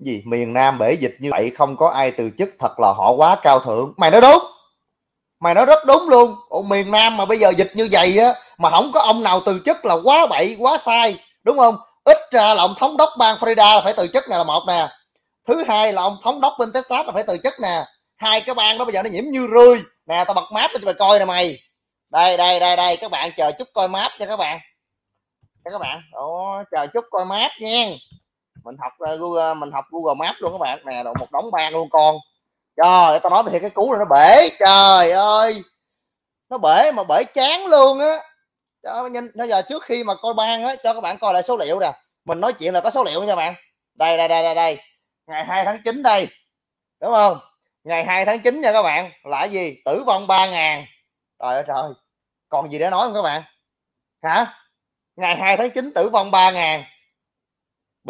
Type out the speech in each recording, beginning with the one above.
gì? Miền Nam bể dịch như vậy không có ai từ chức thật là họ quá cao thượng. Mày nói đúng. Mày nói rất đúng luôn. Ủa, miền Nam mà bây giờ dịch như vậy á mà không có ông nào từ chức là quá bậy quá sai đúng không? Ít ra là ông thống đốc bang Florida là phải từ chức nè là một nè. Thứ hai là ông thống đốc bên Texas là phải từ chức nè. Hai cái bang đó bây giờ nó nhiễm như rươi. Nè tao bật map cho mày coi nè mày. Đây đây đây đây các bạn chờ chút coi map cho các bạn. Cho các bạn. Đó chờ chút coi map nha mình học ờ, Google, mình học Google Maps luôn các bạn. Nè, đồ, một đống bang luôn con. Trời tao nói thiệt cái cú này nó bể. Trời ơi. Nó bể mà bể chán luôn á. Cho nhìn bây giờ trước khi mà coi bang á, cho các bạn coi lại số liệu nè. Mình nói chuyện là có số liệu nha bạn. Đây đây đây đây đây. Ngày 2 tháng 9 đây. Đúng không? Ngày 2 tháng 9 nha các bạn. Là gì? Tử vong 3 ngàn. Trời ơi, trời còn gì để nói không các bạn? Hả? Ngày 2 tháng 9 tử vong 3 ngàn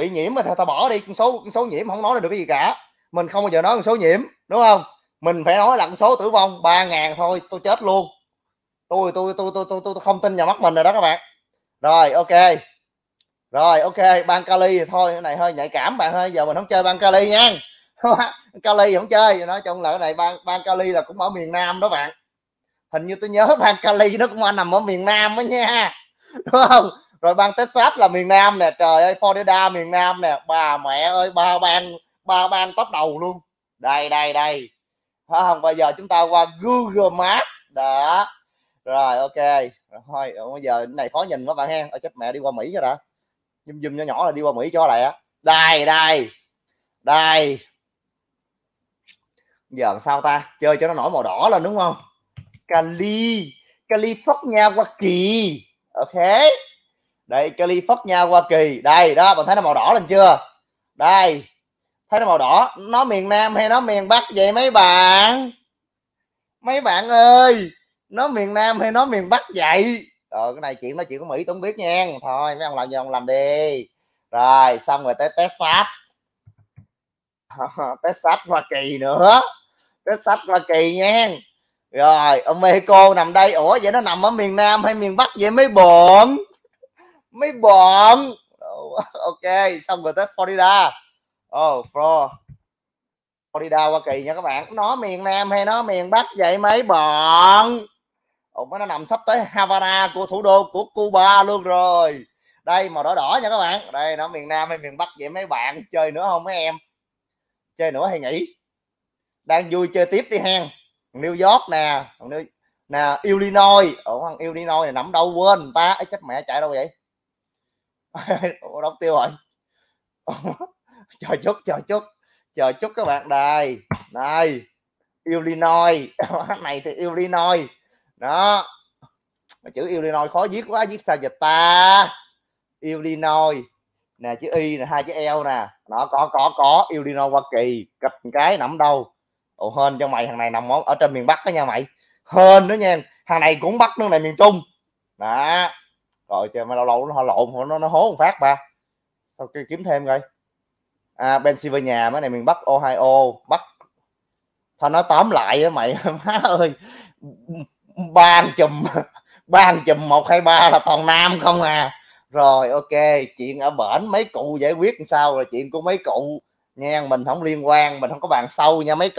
bị nhiễm mà tao bỏ đi con số con số nhiễm không nói là được cái gì cả. Mình không bao giờ nói con số nhiễm đúng không? Mình phải nói là con số tử vong 3 ngàn thôi tôi chết luôn. Tôi tôi tôi tôi tôi tôi, tôi không tin vào mắt mình rồi đó các bạn. Rồi ok. Rồi ok ban kali thì thôi cái này hơi nhạy cảm bạn ơi giờ mình không chơi ban kali nha. Kali không chơi nói chung là cái này ban ban kali là cũng ở miền nam đó bạn. Hình như tôi nhớ ban kali nó cũng nằm ở miền nam đó nha. Đúng không? Rồi bang Texas là miền Nam nè, trời ơi, Florida miền Nam nè, bà mẹ ơi, ba bang ba bang top đầu luôn. Đây đây đây. Không, bây giờ chúng ta qua Google Maps. Đó. Rồi, ok. Rồi bây giờ cái này khó nhìn các bạn ha. Ở chết mẹ đi qua Mỹ cho đã. Dùm dùm nhỏ nhỏ là đi qua Mỹ cho lại á đây đây. Đây. Giờ làm sao ta? Chơi cho nó nổi màu đỏ lên, đúng không? Cali, California, Hoa Kỳ. Ok đây California Hoa Kỳ. Đây, đó, bạn thấy nó màu đỏ lên chưa? Đây, thấy nó màu đỏ. Nó miền Nam hay nó miền Bắc vậy mấy bạn? Mấy bạn ơi, nó miền Nam hay nó miền Bắc vậy? Rồi cái này chuyện nói chuyện của Mỹ tôi không biết nha. Thôi, mấy ông làm gì ông làm đi. Rồi, xong rồi tới Texas Texas Hoa Kỳ nữa. Texas Hoa Kỳ nha. Rồi ở Mexico nằm đây. Ủa, vậy nó nằm ở miền Nam hay miền Bắc vậy mấy bọn mấy bọn ok, xong rồi tới Florida. Oh Florida Hoa Kỳ nha các bạn. Nó miền Nam hay nó miền Bắc vậy? Mấy bọn Ủa nó nằm sắp tới Havana của thủ đô của Cuba luôn rồi. Đây, màu đỏ đỏ nha các bạn. Đây, nó miền Nam hay miền Bắc vậy? Mấy bạn chơi nữa không mấy em? Chơi nữa hay nghỉ. Đang vui chơi tiếp đi hen. New York nè. Nè, Illinois. Ở thằng Illinois này nằm đâu quên người ta? Ấy, chết mẹ chạy đâu vậy? Đóng tiêu rồi. Chờ chút chờ chút. Chờ chút các bạn đây. Này Illinois. Này thì Illinois. Đó. Mà chữ Illinois khó viết quá viết sao vậy ta? Illinois. Nè chữ y nè hai chữ l nè. Nó có có có. Illinois Hoa Kỳ. Cặp cái nằm đâu? Ồ hên cho mày thằng này nằm ở, ở trên miền Bắc đó nha mày. Hên nữa nha. Thằng này cũng Bắc nước này miền Trung. Đó rồi chờ mà lâu lâu nó lộn, nó nó hố một phát ba. Sau kiếm thêm coi. À Pennsylvania, mấy này miền Bắc Ohio, Bắc. Thôi nói tóm lại á, mày, má ơi. Ban chùm ban chùm một, hai, ba là toàn nam không à. Rồi, ok, chuyện ở bển, mấy cụ giải quyết làm sao? Rồi chuyện của mấy cụ nha mình không liên quan, mình không có bàn sâu nha, mấy cụ.